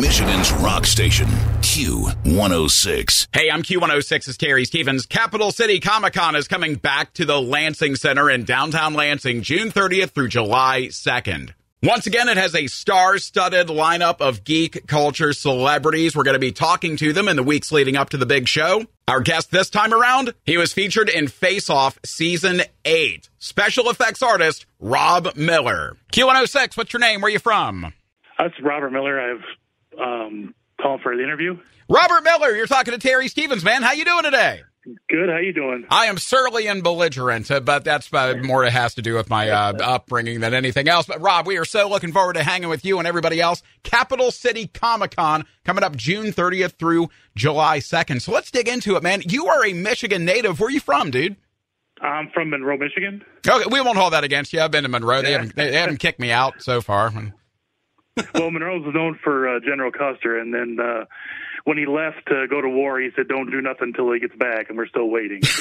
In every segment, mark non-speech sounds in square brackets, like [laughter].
Michigan's rock station, Q106. Hey, I'm Q106's Terry Stevens. Capital City Comic Con is coming back to the Lansing Center in downtown Lansing June 30th through July 2nd. Once again, it has a star studded lineup of geek culture celebrities. We're going to be talking to them in the weeks leading up to the big show. Our guest this time around, he was featured in Face Off Season 8. Special effects artist, Rob Miller. Q106, what's your name? Where are you from? That's Robert Miller. I've um, called for the interview. Robert Miller, you're talking to Terry Stevens, man. How you doing today? Good. How you doing? I am surly and belligerent, uh, but that's uh, more has to do with my uh, upbringing than anything else. But Rob, we are so looking forward to hanging with you and everybody else. Capital City Comic Con coming up June 30th through July 2nd. So let's dig into it, man. You are a Michigan native. Where are you from, dude? I'm from Monroe, Michigan. Okay, we won't hold that against you. I've been to Monroe. They haven't, they haven't kicked me out so far. Well, Monroe's known for uh, General Custer, and then uh, when he left to go to war, he said, "Don't do nothing until he gets back," and we're still waiting. [laughs]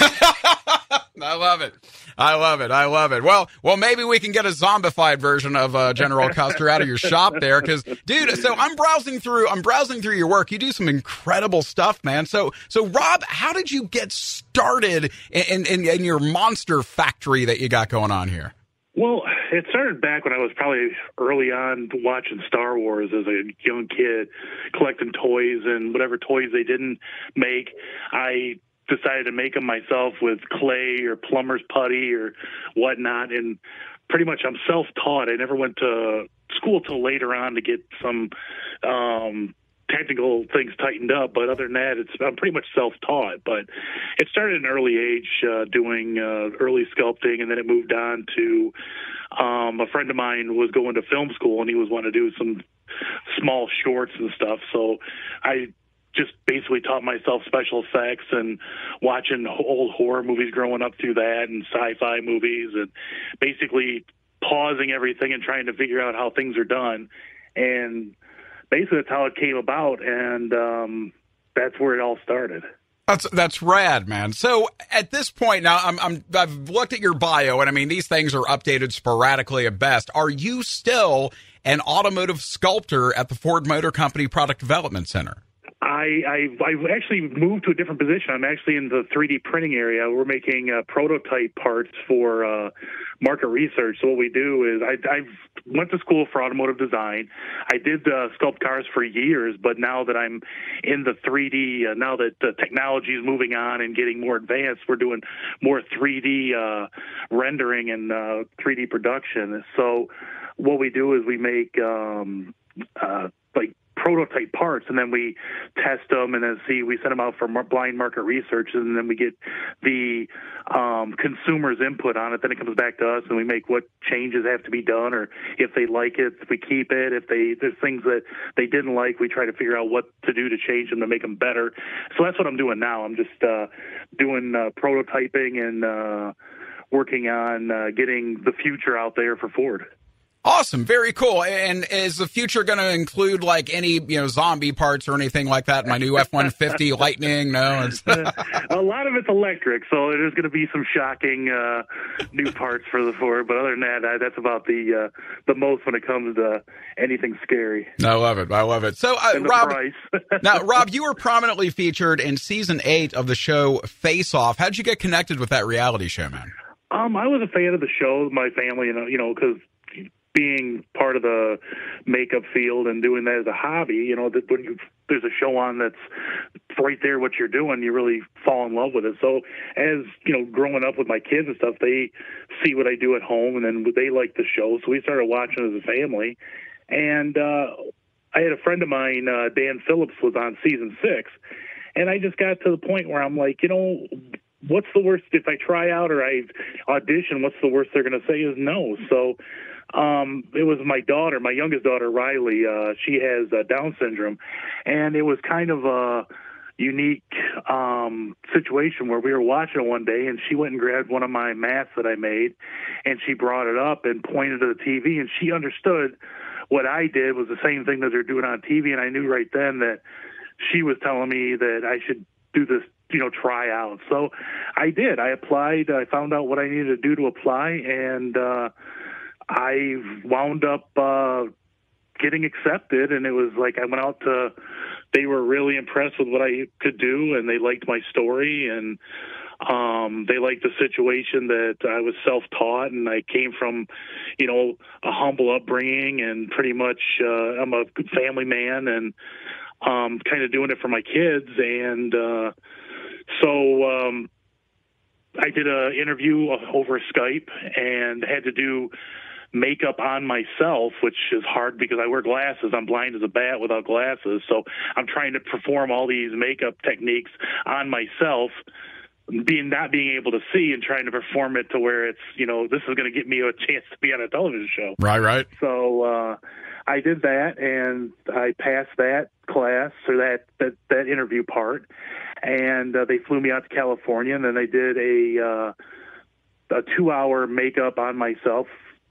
I love it. I love it. I love it. Well, well, maybe we can get a zombified version of uh, General Custer out of your shop there, because, dude. So I'm browsing through. I'm browsing through your work. You do some incredible stuff, man. So, so Rob, how did you get started in in, in your monster factory that you got going on here? Well, it started back when I was probably early on watching Star Wars as a young kid, collecting toys and whatever toys they didn't make. I decided to make them myself with clay or plumber's putty or whatnot. And pretty much I'm self taught. I never went to school till later on to get some um technical things tightened up, but other than that, it's I'm pretty much self-taught. But it started at an early age, uh, doing uh, early sculpting, and then it moved on to um, a friend of mine was going to film school, and he was wanting to do some small shorts and stuff. So I just basically taught myself special effects and watching old horror movies growing up through that and sci-fi movies and basically pausing everything and trying to figure out how things are done and basically that's how it came about, and um, that's where it all started. That's that's rad, man. So at this point now, I'm, I'm I've looked at your bio, and I mean these things are updated sporadically at best. Are you still an automotive sculptor at the Ford Motor Company Product Development Center? I, I I've actually moved to a different position. I'm actually in the 3D printing area. We're making uh, prototype parts for uh, market research. So what we do is I I've went to school for automotive design. I did uh, sculpt cars for years, but now that I'm in the 3D, uh, now that the technology is moving on and getting more advanced, we're doing more 3D uh, rendering and uh, 3D production. So what we do is we make um, uh, like prototype parts and then we test them and then see we send them out for blind market research and then we get the um, consumers input on it. Then it comes back to us and we make what changes have to be done or if they like it we keep it. If they there's things that they didn't like we try to figure out what to do to change them to make them better. So that's what i'm doing now. I'm just uh, doing uh, prototyping and uh, working on uh, getting the future out there for ford Awesome, very cool. And is the future going to include like any you know zombie parts or anything like that? My new [laughs] F one fifty Lightning? No, [laughs] a lot of it's electric, so there's going to be some shocking uh, new parts for the Ford. But other than that, that's about the uh, the most when it comes to anything scary. I love it. I love it. So, uh, Rob, [laughs] now Rob, you were prominently featured in season eight of the show Face Off. How'd you get connected with that reality show, man? Um, I was a fan of the show, my family, you know, you know, because being part of the makeup field and doing that as a hobby, you know, that when you there's a show on that's right there what you're doing, you really fall in love with it. So as you know, growing up with my kids and stuff, they see what I do at home, and then they like the show. So we started watching as a family, and uh, I had a friend of mine, uh, Dan Phillips, was on season six, and I just got to the point where I'm like, you know, what's the worst if I try out or I audition? What's the worst they're going to say is no. So um, it was my daughter, my youngest daughter, Riley. Uh, she has uh, Down syndrome, and it was kind of a unique um, situation where we were watching it one day, and she went and grabbed one of my mats that I made, and she brought it up and pointed to the TV, and she understood what I did was the same thing that they're doing on TV, and I knew right then that she was telling me that I should do this you know try out. So i did. I applied. I found out what i needed to do to apply and uh I wound up uh, getting accepted, and it was like I went out to. They were really impressed with what I could do, and they liked my story, and um, they liked the situation that I was self-taught, and I came from, you know, a humble upbringing, and pretty much uh, I'm a family man, and um, kind of doing it for my kids, and uh, so um, I did an interview over Skype and had to do makeup on myself, which is hard because I wear glasses. I'm blind as a bat without glasses. So I'm trying to perform all these makeup techniques on myself being not being able to see and trying to perform it to where it's you know this is going to get me a [laughs] chance to be on a television show right right so uh i did that and i passed that class or that that that interview part and uh, they flew me out to california and then they did a uh a two hour makeup on myself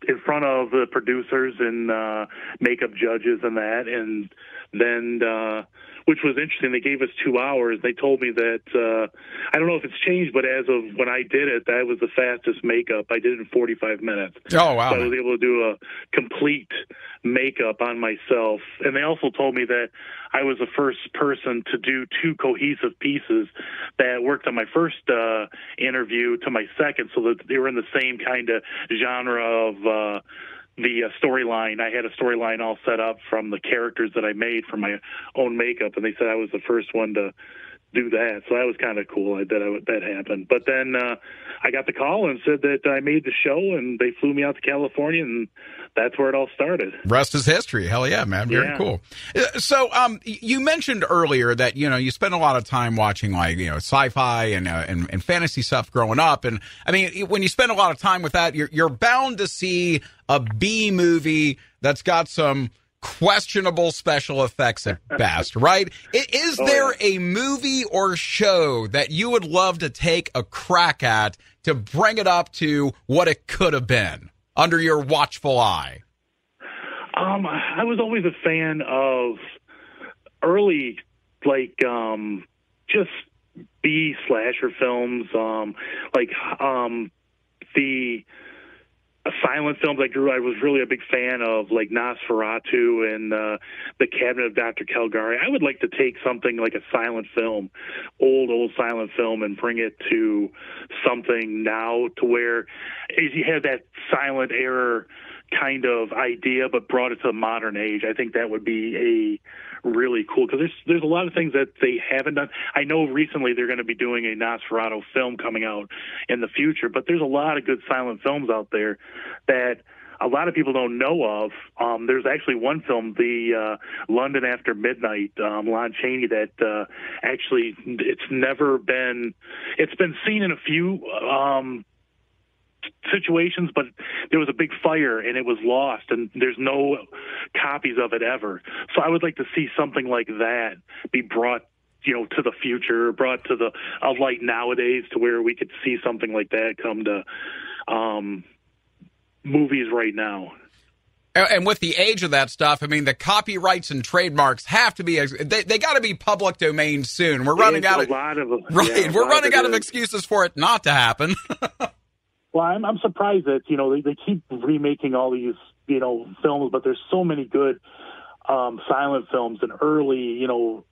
in front of the producers and uh makeup judges and that. And then uh which was interesting. They gave us two hours. They told me that uh, I don't know if it's changed, but as of when I did it, that was the fastest makeup. I did it in 45 minutes. Oh wow! So I was able to do a complete makeup on myself, and they also told me that I was the first person to do two cohesive pieces that worked on my first uh, interview to my second, so that they were in the same kind of genre of. Uh, the uh, storyline. I had a storyline all set up from the characters that I made for my own makeup, and they said I was the first one to do that. So that was kind of cool that I, that happened. But then uh, I got the call and said that I made the show, and they flew me out to California, and that's where it all started. Rest is history. Hell yeah, man. Very Yeah. cool. Uh, So, um, you mentioned earlier that you know you spent a lot of time watching like you know sci-fi and uh, and, and fantasy stuff growing up, and I mean when you spend a lot of time with that, you're you're bound to see a B movie that's got some questionable special effects at [laughs] best, right? Is Oh, there a movie or show that you would love to take a crack at to bring it up to what it could have been under your watchful eye? Um, I was always a fan of early, like, um, just B slasher films, um, like, um, the silent films I grew. I was really a big fan of, like Nosferatu and uh, the Cabinet of Dr. Caligari. I would like to take something like a silent film, old old silent film, and bring it to something now to where as you have that silent era kind of idea, but brought it to the modern age. I think that would be a really cool because there's there's a lot of things that they haven't done. I know recently they're going to be doing a Nosferatu film coming out in the future, but there's a lot of good silent films out there that a lot of people don't know of. Um, there's actually one film, the uh, London After Midnight, um, Lon Chaney, that uh, actually it's never been. It's been seen in a few um, situations, but there was a big fire and it was lost, and there's no copies of it ever. So I would like to see something like that be brought. You know, to the future, brought to the a light nowadays, to where we could see something like that come to um, movies right now. And with the age of that stuff, I mean, the copyrights and trademarks have to be, they, they got to be public domain soon. We're running It's out a of, lot of [laughs] right, yeah, we're running out of excuses for it not to happen. [laughs] Well, I'm, I'm surprised that you know they, they keep remaking all these you know films, but there's so many good um, silent films and early you know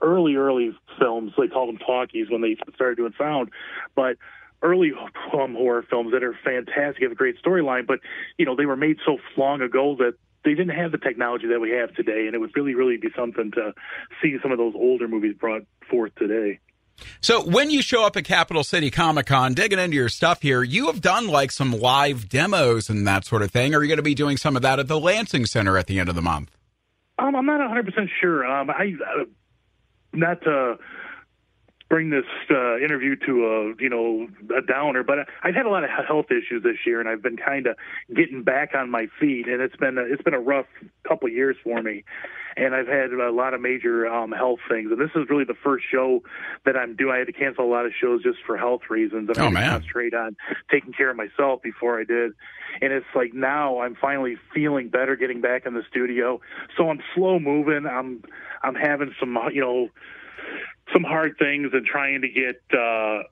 early early films. They call them talkies when they started doing sound, but early um, horror films that are fantastic, have a great storyline, but you know they were made so long ago that they didn't have the technology that we have today, and it would really really be something to see some of those older movies brought forth today. So when you show up at Capital City Comic Con, digging into your stuff here, you have done like some live demos and that sort of thing. Are you going to be doing some of that at the Lansing Center at the end of the month? Um, I'm not 100 percent sure. Um, I uh, not to bring this uh, interview to a you know a downer, but I've had a lot of health issues this year, and I've been kind of getting back on my feet, and it's been a, it's been a rough couple of years for me. And I've had a lot of major um, health things, and this is really the first show that I'm doing. I had to cancel a lot of shows just for health reasons, and Oh, I had to man. concentrate on taking care of myself before I did. And it's like now I'm finally feeling better, getting back in the studio. So I'm slow moving. I'm I'm having some you know some hard things and trying to get uh,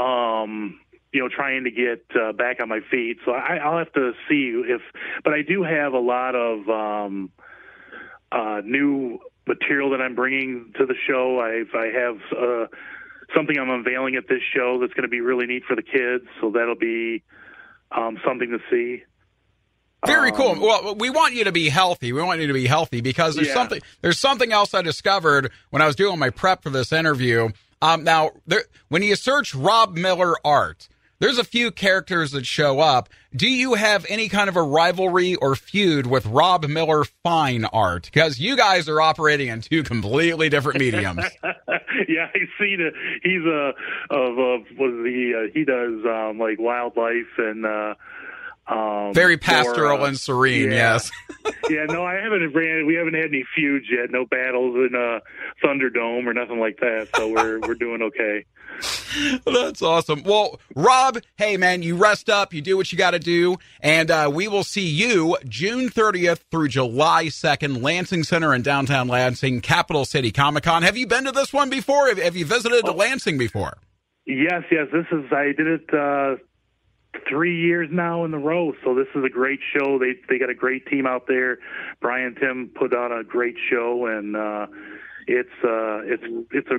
um you know, trying to get uh, back on my feet. So I, I'll have to see if, but I do have a lot of um, uh, new material that I'm bringing to the show. I've, I have uh, something I'm unveiling at this show that's going to be really neat for the kids. So that'll be um, something to see. Very cool. Um, well, we want you to be healthy. We want you to be healthy because there's Yeah. something there's something else I discovered when I was doing my prep for this interview. Um, now, there, when you search Rob Miller art, there's a few characters that show up. Do you have any kind of a rivalry or feud with Rob Miller fine art? Because you guys are operating in two completely different mediums. [laughs] yeah, I see that he's a of of was he uh, he does um, like wildlife and uh, um, Very pastoral uh, and serene. yeah. Yes. [laughs] yeah, no, I haven't ran. We haven't had any feuds yet. No battles in uh, Thunderdome or nothing like that. So we're we're doing okay. [laughs] That's awesome. Well, Rob, hey man, you rest up, you do what you got to do, and uh, we will see you June 30th through July 2nd, Lansing Center in downtown Lansing, Capital City Comic Con. Have you been to this one before? Have, have you visited Lansing before? Yes, yes. This is I did it uh, three years now in the row. So this is a great show. They they got a great team out there. Brian Tim put on a great show, and uh, it's uh, it's it's a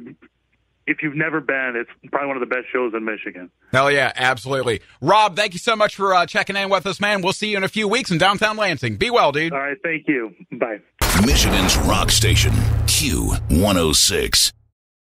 if you've never been, it's probably one of the best shows in Michigan. Hell yeah, absolutely. Rob, thank you so much for uh, checking in with us, man. We'll see you in a few weeks in downtown Lansing. Be well, dude. All right, thank you. Bye. Michigan's Rock Station, Q106.